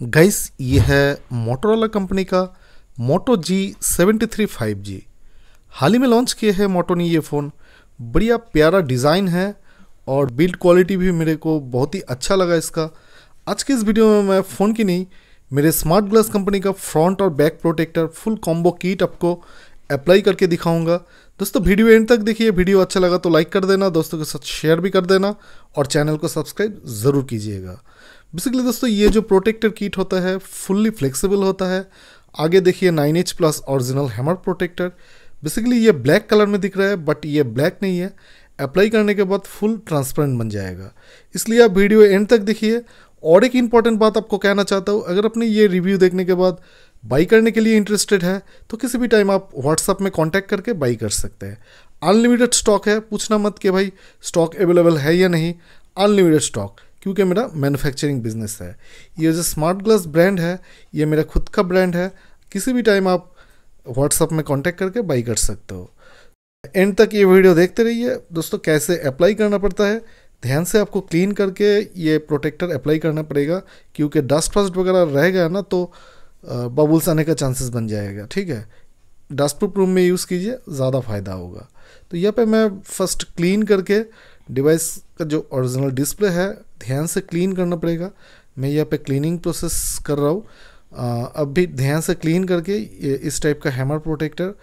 Guys ये है Motorola company का Moto G seventy three five G हाल ही में लॉन्च किए हैं मोटो ने ये फ़ोन बढ़िया प्यारा डिज़ाइन है और बिल्ड क्वालिटी भी मेरे को बहुत ही अच्छा लगा इसका। आज के इस वीडियो में मैं फ़ोन की नहीं, मेरे स्मार्ट ग्लास कंपनी का फ्रंट और back protector full combo kit आपको अप्लाई करके दिखाऊँगा। दोस्तों, वीडियो एंड तक देखिए। वीडियो अच्छा लगा तो लाइक कर देना, दोस्तों के साथ शेयर भी कर देना और चैनल को सब्सक्राइब ज़रूर कीजिएगा। बेसिकली दोस्तों, ये जो प्रोटेक्टर किट होता है फुल्ली फ्लेक्सिबल होता है। आगे देखिए nine H plus original hammer protector basically ये ब्लैक कलर में दिख रहा है बट ये ब्लैक नहीं है। अप्लाई करने के बाद फुल ट्रांसपेरेंट बन जाएगा। इसलिए आप वीडियो एंड तक देखिए। और एक इंपॉर्टेंट बात आपको कहना चाहता हूँ, अगर अपने ये रिव्यू देखने के बाद बाई करने के लिए इंटरेस्टेड है तो किसी भी टाइम आप व्हाट्सअप में कांटेक्ट करके बाई कर सकते हैं। अनलिमिटेड स्टॉक है, पूछना मत कि भाई स्टॉक अवेलेबल है या नहीं। अनलिमिटेड स्टॉक क्योंकि मेरा मैन्युफैक्चरिंग बिज़नेस है। ये जो स्मार्ट ग्लास ब्रांड है, ये मेरा खुद का ब्रांड है। किसी भी टाइम आप व्हाट्सअप में कॉन्टैक्ट करके बाई कर सकते हो। एंड तक ये वीडियो देखते रहिए। दोस्तों, कैसे अप्लाई करना पड़ता है? ध्यान से आपको क्लीन करके ये प्रोटेक्टर अप्लाई करना पड़ेगा, क्योंकि डस्ट फस्ट वगैरह रह गया ना तो बबल्स आने का चांसेस बन जाएगा, ठीक है? डस्ट प्रूफ रूम में यूज़ कीजिए, ज़्यादा फ़ायदा होगा। तो यहाँ पे मैं फ़र्स्ट क्लीन करके डिवाइस का जो ओरिजिनल डिस्प्ले है, ध्यान से क्लीन करना पड़ेगा। मैं यहाँ पे क्लीनिंग प्रोसेस कर रहा हूँ। अब भी ध्यान से क्लीन करके इस टाइप का हैमर प्रोटेक्टर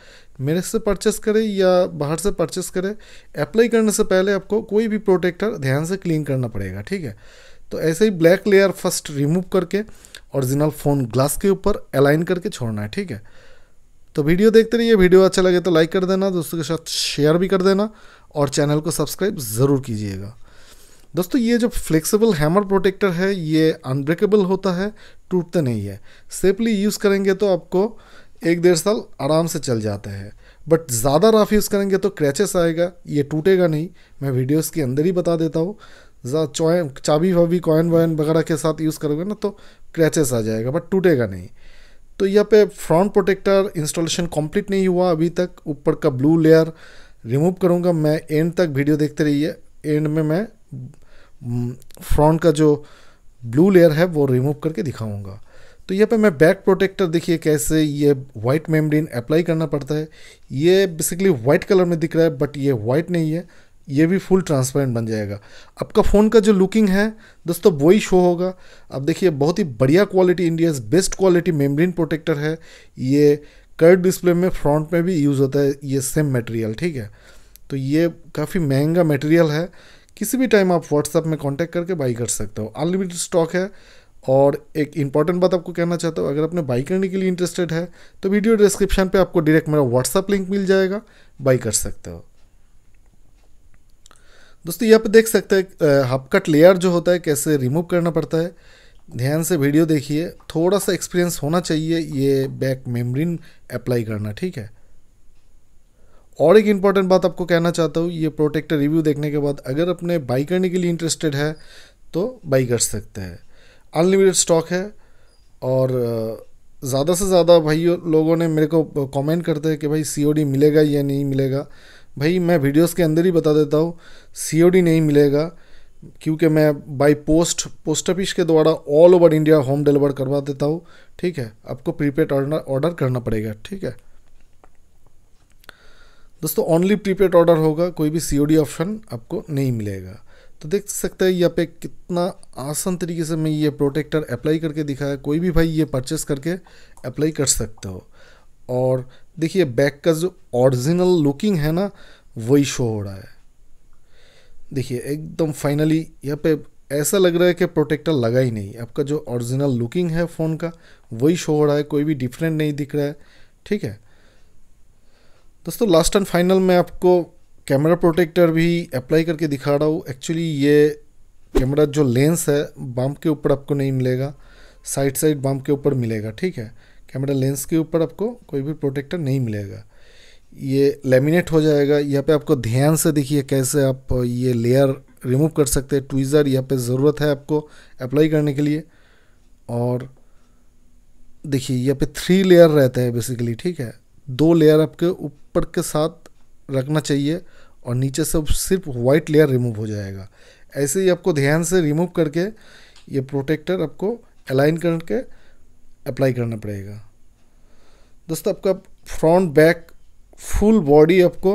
मेरे से परचेस करें या बाहर से परचेस करें। अप्लाई करने से पहले आपको कोई भी प्रोटेक्टर ध्यान से क्लीन करना पड़ेगा, ठीक है? तो ऐसे ही ब्लैक लेयर फ़र्स्ट रिमूव करके ओरिजिनल फ़ोन ग्लास के ऊपर अलाइन करके छोड़ना है, ठीक है? तो वीडियो देखते रहिए। वीडियो अच्छा लगे तो लाइक कर देना, दोस्तों के साथ शेयर भी कर देना और चैनल को सब्सक्राइब ज़रूर कीजिएगा। दोस्तों, ये जो फ्लेक्सिबल हैमर प्रोटेक्टर है, ये अनब्रेकेबल होता है, टूटते नहीं है। सेफली यूज़ करेंगे तो आपको एक डेढ़ साल आराम से चल जाता है। बट ज़्यादा रफ यूज़ करेंगे तो क्रैचेस आएगा, ये टूटेगा नहीं। मैं वीडियोस के अंदर ही बता देता हूँ। चाबी वाबी, कॉइन वॉइन वगैरह के साथ यूज़ करोगे ना तो क्रैचेस आ जाएगा बट टूटेगा नहीं। तो यहाँ पे फ्रंट प्रोटेक्टर इंस्टॉलेशन कंप्लीट नहीं हुआ अभी तक, ऊपर का ब्लू लेयर रिमूव करूँगा, मैं एंड तक वीडियो देखते रहिए। एंड में मैं फ्रंट का जो ब्लू लेयर है, वो रिमूव करके दिखाऊँगा। तो यहाँ पे मैं बैक प्रोटेक्टर देखिए कैसे ये वाइट मेमरीन अप्लाई करना पड़ता है। ये बेसिकली वाइट कलर में दिख रहा है बट ये वाइट नहीं है। ये भी फुल ट्रांसपेरेंट बन जाएगा। आपका फ़ोन का जो लुकिंग है, दोस्तों, वही शो होगा। अब देखिए, बहुत ही बढ़िया क्वालिटी इंडियाज़ बेस्ट क्वालिटी मेमरीन प्रोटेक्टर है। ये कर्ड डिस्प्ले में फ्रंट में भी यूज़ होता है ये सेम मटेरियल ठीक है? तो ये काफ़ी महँगा मटेरियल है। किसी भी टाइम आप व्हाट्सएप में कॉन्टैक्ट करके बाई कर सकते हो। अनलिमिटेड स्टॉक है। और एक इंपॉर्टेंट बात आपको कहना चाहता हूँ, अगर आपने बाई करने के लिए इंटरेस्टेड है तो वीडियो डिस्क्रिप्शन पे आपको डायरेक्ट मेरा व्हाट्सअप लिंक मिल जाएगा। बाई कर सकते हो। दोस्तों यहाँ पे देख सकते हैं हाफ़ कट लेयर जो होता है, कैसे रिमूव करना पड़ता है। ध्यान से वीडियो देखिए, थोड़ा सा एक्सपीरियंस होना चाहिए ये बैक मेमरीन अप्लाई करना, ठीक है? और एक इंपॉर्टेंट बात आपको कहना चाहता हूँ, ये प्रोटेक्टर रिव्यू देखने के बाद अगर अपने बाई करने के लिए इंटरेस्टेड है तो बाई कर सकते हैं। अनलिमिटेड स्टॉक है और ज़्यादा से ज़्यादा भाई लोगों ने मेरे को कमेंट करते हैं कि भाई सीओडी मिलेगा या नहीं मिलेगा। भाई मैं वीडियोस के अंदर ही बता देता हूँ सीओडी नहीं मिलेगा, क्योंकि मैं बाई पोस्ट पोस्ट ऑफ़िस के द्वारा all over India home deliver करवा देता हूँ, ठीक है? आपको प्रीपेड ऑर्डर ऑर्डर करना पड़ेगा, ठीक है? दोस्तों ओनली प्रीपेड ऑर्डर होगा, कोई भी सी ऑप्शन आपको नहीं मिलेगा। तो देख सकते हैं, यहाँ पे कितना आसान तरीके से मैं ये प्रोटेक्टर अप्लाई करके दिखाया, कोई भी भाई ये परचेस करके अप्लाई कर सकते हो। और देखिए बैक का जो ओरिजिनल लुकिंग है ना, वही शो हो रहा है। देखिए, एकदम फाइनली यहाँ पे ऐसा लग रहा है कि प्रोटेक्टर लगा ही नहीं। आपका जो ओरिजिनल लुकिंग है फ़ोन का, वही शो हो रहा है, कोई भी डिफरेंट नहीं दिख रहा है। ठीक है? दोस्तों लास्ट एंड फाइनल मैं आपको कैमरा प्रोटेक्टर भी अप्लाई करके दिखा रहा हूँ। एक्चुअली ये कैमरा जो लेंस है बम्प के ऊपर आपको नहीं मिलेगा। साइड साइड बम्प के ऊपर मिलेगा। ठीक है? कैमरा लेंस के ऊपर आपको कोई भी प्रोटेक्टर नहीं मिलेगा। ये लेमिनेट हो जाएगा। यहाँ पे आपको ध्यान से देखिए कैसे आप ये लेयर रिमूव कर सकते हैं। ट्वीज़र यहाँ पे ज़रूरत है आपको अप्लाई करने के लिए। और देखिए यहाँ पे थ्री लेयर रहता है बेसिकली ठीक है? दो लेयर आपके ऊपर के साथ रखना चाहिए और नीचे से सिर्फ़ वाइट लेयर रिमूव हो जाएगा। ऐसे ही आपको ध्यान से रिमूव करके ये प्रोटेक्टर आपको अलाइन करके अप्लाई करना पड़ेगा। दोस्तों, आपका फ्रंट बैक फुल बॉडी आपको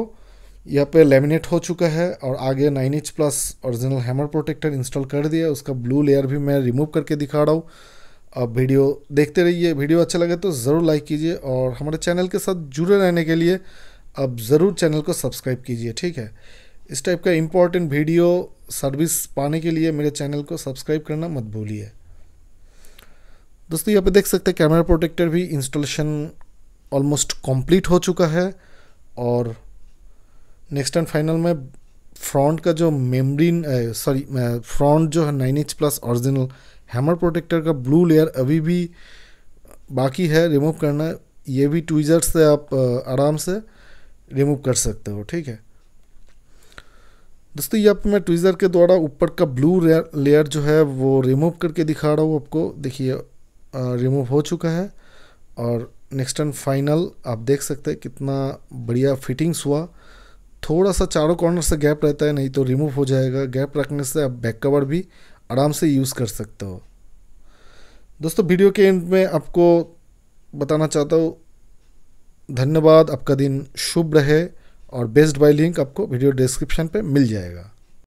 यहाँ पे लेमिनेट हो चुका है और आगे nine inch plus original hammer protector install कर दिया उसका ब्लू लेयर भी मैं रिमूव करके दिखा रहा हूँ। अब वीडियो देखते रहिए। वीडियो अच्छा लगे तो ज़रूर लाइक कीजिए और हमारे चैनल के साथ जुड़े रहने के लिए अब ज़रूर चैनल को सब्सक्राइब कीजिए, ठीक है? इस टाइप का इम्पोर्टेंट वीडियो सर्विस पाने के लिए मेरे चैनल को सब्सक्राइब करना मत भूलिए। दोस्तों, यहाँ पे देख सकते हैं कैमरा प्रोटेक्टर भी इंस्टॉलेशन ऑलमोस्ट कंप्लीट हो चुका है और नेक्स्ट एंड फाइनल में फ्रंट का जो मेमरी सॉरी फ्रंट जो है nine inch plus original hammer protector का ब्लू लेयर अभी भी बाकी है रिमूव करना ये भी ट्वीज़र से आप आराम से रिमूव कर सकते हो, ठीक है? दोस्तों, ये आप मैं ट्वीज़र के द्वारा ऊपर का ब्लू लेयर जो है वो रिमूव करके दिखा रहा हूँ आपको। देखिए रिमूव हो चुका है और नेक्स्ट एंड फाइनल आप देख सकते हैं कितना बढ़िया फिटिंग्स हुआ। थोड़ा सा चारों कॉर्नर से गैप रहता है, नहीं तो रिमूव हो जाएगा। गैप रखने से आप बैक कवर भी आराम से यूज़ कर सकते हो। दोस्तों वीडियो के एंड में आपको बताना चाहता हूँ, धन्यवाद, आपका दिन शुभ रहे और बेस्ट बाय लिंक आपको वीडियो डिस्क्रिप्शन पे मिल जाएगा।